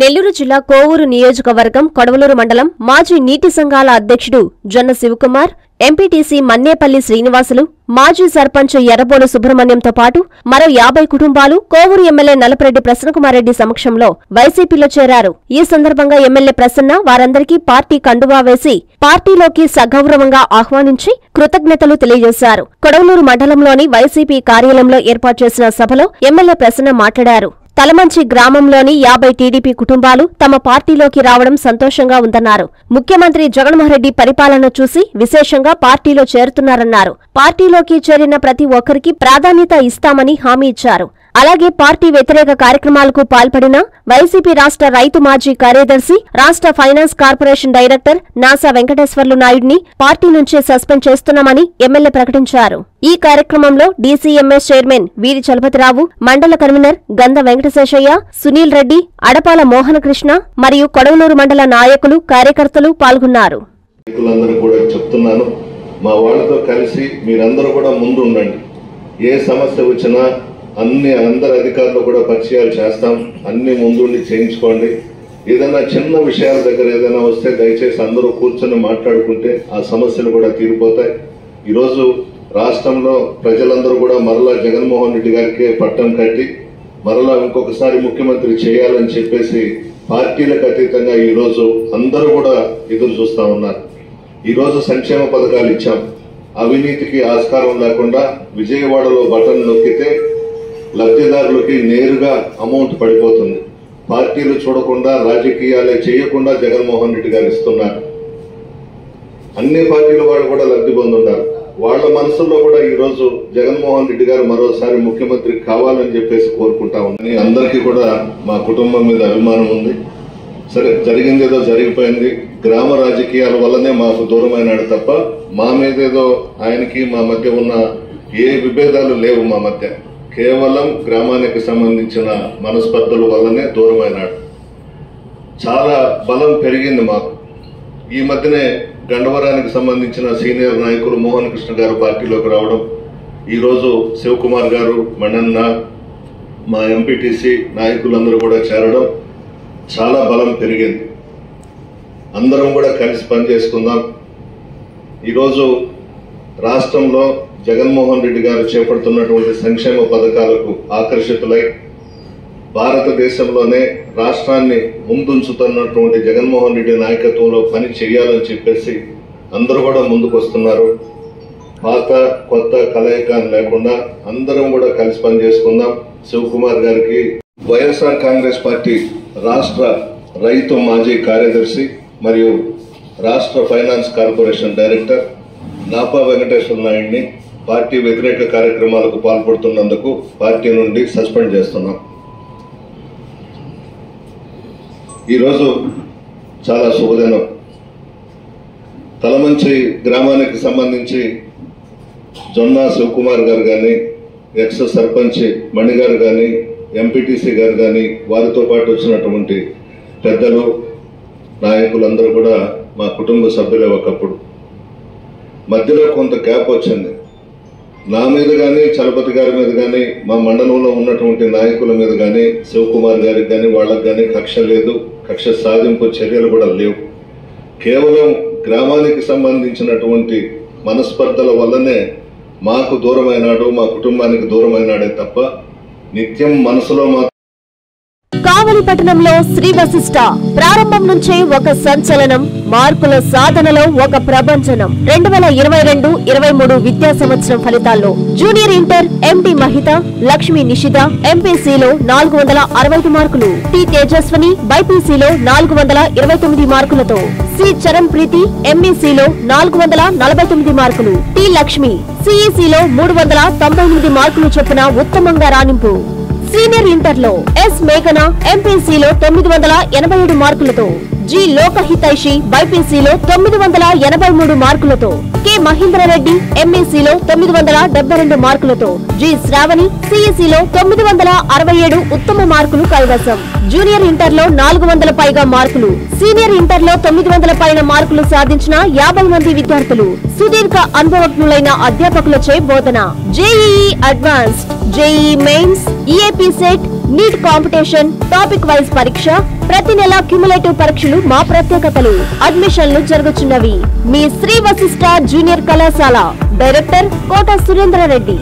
నెల్లూరు జిల్లా కోవూరు నియోజకవర్గం కొడవలూరు మండలం మాజీ నీటి సంఘాల అధ్యక్షుడు జొన్న శివకుమార్ ఎంపీటీసీ మన్నేపల్లి శ్రీనివాసులు మాజీ సర్పంచ్ ఎర్రబోలు సుబ్రహ్మణ్యంతో పాటు మరో యాభై కుటుంబాలు కోవూరు ఎమ్మెల్యే నలపరెడ్డి ప్రసన్నకుమారెడ్డి సమక్షంలో వైసీపీలో చేరారు. ఈ సందర్భంగా ఎమ్మెల్యే ప్రసన్న వారందరికీ పార్టీ కండువా వేసి పార్టీలోకి సగౌరవంగా ఆహ్వానించి కృతజ్ఞతలు తెలియజేశారు. కొడవలూరు మండలంలోని వైసీపీ కార్యాలయంలో ఏర్పాటు చేసిన సభలో ఎమ్మెల్యే ప్రసన్న మాట్లాడారు. తలమంచి గ్రామంలోని యాభై టీడీపీ కుటుంబాలు తమ పార్టీలోకి రావడం సంతోషంగా ఉందన్నారు. ముఖ్యమంత్రి జగన్మోహన్రెడ్డి పరిపాలన చూసి విశేషంగా పార్టీలో చేరుతున్నారన్నారు. పార్టీలోకి చేరిన ప్రతి ఒక్కరికి ప్రాధాన్యత ఇస్తామని హామీ ఇచ్చారు. అలాగే పార్టీ వ్యతిరేక కార్యక్రమాలకు పాల్పడిన వైసీపీ రాష్ట్ర రైతు మాజీ కార్యదర్శి రాష్ట్ర finance corporation director Nasa Venkateswarlu నాయుడిని పార్టీ నుంచే సస్పెండ్ చేస్తున్నామని ఎమ్మెల్యే ప్రకటించారు. ఈ కార్యక్రమంలో డీసీఎంఎస్ చైర్మన్ వీరి చలపతిరావు మండల కన్వీనర్ గంధ వెంకటశేషయ్య సునీల్ రెడ్డి అడపాల మోహనకృష్ణ మరియు కొడవలూరు మండల నాయకులు కార్యకర్తలు పాల్గొన్నారు. మా వాళ్ళతో కలిసి మీరందరూ కూడా ముందు ఉండండి ఏ సమస్య వచ్చినా అన్ని అందరి అధికారులు కూడా పరిచయాలు చేస్తాం. అన్ని ముందుండి చేయించుకోండి. ఏదైనా చిన్న విషయాల దగ్గర ఏదైనా వస్తే దయచేసి అందరూ కూర్చొని మాట్లాడుకుంటే ఆ సమస్యలు కూడా తీరిపోతాయి. ఈరోజు రాష్ట్రంలో ప్రజలందరూ కూడా మరలా జగన్మోహన్ రెడ్డి గారికి పట్టం కట్టి మరలా ఇంకొకసారి ముఖ్యమంత్రి చేయాలని చెప్పేసి పార్టీలకు అతీతంగా ఈరోజు అందరూ కూడా ఎదురు చూస్తా ఉన్నారు. ఈరోజు సంక్షేమ పథకాలు ఇచ్చాం. అవినీతికి ఆస్కారం లేకుండా విజయవాడలో బటన్ నొక్కితే లబ్ధిదారులకి నేరుగా అమౌంట్ పడిపోతుంది. పార్టీలు చూడకుండా రాజకీయాలే చేయకుండా జగన్మోహన్ రెడ్డి గారు ఇస్తున్నారు. అన్ని పార్టీల వాళ్ళు కూడా లబ్ధి పొందుంటారు. వాళ్ళ మనసులో కూడా ఈరోజు జగన్మోహన్ రెడ్డి గారు మరోసారి ముఖ్యమంత్రి కావాలని చెప్పేసి కోరుకుంటా ఉన్నాను అందరికీ కూడా మా కుటుంబం మీద అభిమానం ఉంది. సరే జరిగింది ఏదో జరిగిపోయింది. గ్రామ రాజకీయాల వల్లనే మాకు దూరమైనాడు తప్ప మా మీద ఏదో ఆయనకి మా మధ్య ఉన్న ఏ విభేదాలు లేవు మా మధ్య. కేవలం గ్రామానికి సంబంధించిన మనస్పర్ధల వల్లనే దూరమైనాడు. చాలా బలం పెరిగింది మాకు. ఈ మధ్యనే గండవరానికి సంబంధించిన సీనియర్ నాయకులు మోహన్ కృష్ణ గారు పార్టీలోకి రావడం ఈరోజు శివకుమార్ గారు మణన్న మా ఎంపీటీసీ నాయకులందరూ కూడా చేరడం చాలా బలం పెరిగింది. అందరం కూడా కలిసి పనిచేసుకుందాం. ఈరోజు రాష్ట్రంలో జగన్మోహన్ రెడ్డి గారు చేపడుతున్నటువంటి సంక్షేమ పథకాలకు ఆకర్షితులై భారతదేశంలోనే రాష్ట్రాన్ని ముందుంచుతున్నటువంటి జగన్మోహన్ రెడ్డి నాయకత్వంలో పని చేయాలని చెప్పేసి అందరూ కూడా ముందుకు వస్తున్నారు పాత కొత్త కలయిక లేకుండా అందరం కూడా కలిసి పని చేసుకుందాం శివకుమార్ గారికి వైఎస్ఆర్ కాంగ్రెస్ పార్టీ రాష్ట్ర రైతు మాజీ కార్యదర్శి మరియు రాష్ట్ర finance corporation director Napa Venkateswara నాయుడిని పార్టీ వ్యతిరేక కార్యక్రమాలకు పాల్పడుతున్నందుకు పార్టీ నుండి సస్పెండ్ చేస్తున్నాం. ఈరోజు చాలా శుభదినం. తలమంచి గ్రామానికి సంబంధించి జొన్న శివకుమార్ గారు కానీ ఎక్స్ సర్పంచ్ మణి గారు కానీ ఎంపీటీసీ గారు కానీ వారితో పాటు వచ్చినటువంటి పెద్దలు నాయకులందరూ కూడా మా కుటుంబ సభ్యులే ఒకప్పుడు. మధ్యలో కొంత గ్యాప్ వచ్చింది. నా మీద కానీ చలపతి గారి మీద కానీ మా మండలంలో ఉన్నటువంటి నాయకుల మీద కానీ శివకుమార్ గారికి కానీ వాళ్ళకి కానీ కక్ష లేదు. కక్ష సాధింపు చర్యలు కూడా లేవు. కేవలం గ్రామానికి సంబంధించినటువంటి మనస్పర్ధల వల్లనే మాకు దూరమైనాడు మా కుటుంబానికి దూరమైనాడే తప్ప నిత్యం మనసులో మా కావలి పట్టణంలో శ్రీ వశిష్ట. ప్రారంభం నుంచే ఒక సంచలనం. మార్కుల సాధనలో ఒక ప్రపంచనం రెండు వేల ఇరవై రెండు ఇరవై మూడు విద్యా సంవత్సరం ఫలితాల్లో జూనియర్ ఇంటర్ ఎండి మహిత లక్ష్మి నిషిత ఎంపీసీలో నాలుగు వందల అరవై మార్కులు. టి తేజస్వని బైపీసీలో నాలుగు వందల ఇరవై తొమ్మిది మార్కులతో. సి చరణ్ ప్రీతి ఎంఈసీలో నాలుగు వందల నలభై తొమ్మిది మార్కులు. టి లక్ష్మి సిఈసీలో మూడు వందల తొంభై ఎనిమిది మార్కులు చొప్పున ఉత్తమంగా రాణింపు. సీనియర్ ఇంటర్లో ఎస్ మేఘన ఎంపీసీలో తొమ్మిది వందల ఎనభై ఏడు మార్కులతో. జి లోకహితైషి బైపీసీలో తొమ్మిది వందల ఎనభై మూడు మార్కులతో. కె మహేంద్రారెడ్డి ఎంఎస్సీలో తొమ్మిది వందల డెబ్బై రెండు మార్కులతో జి శ్రావణి సిఈసీలో తొమ్మిది వందల అరవై ఏడు ఉత్తమ మార్కులు కైవసం. జూనియర్ ఇంటర్లో నాలుగు వందల పైగా మార్కులు. సీనియర్ ఇంటర్లో తొమ్మిది వందల పైన మార్కులు సాధించిన యాభై మంది విద్యార్థులు సుదీర్ఘ అనుభవజ్ఞులైన అధ్యాపకులచే బోధన. JEE advanced JEE mains EAPCET NEET competition topic wise పరీక్ష ప్రతి నెల క్యుములేటివ్ పరీక్షలు మా ప్రత్యేకతలు. అడ్మిషన్లు జరుగుచున్నవి. మీ శ్రీ వశిష్ట జూనియర్ కళాశాల డైరెక్టర్ కోట సురేంద్ర రెడ్డి.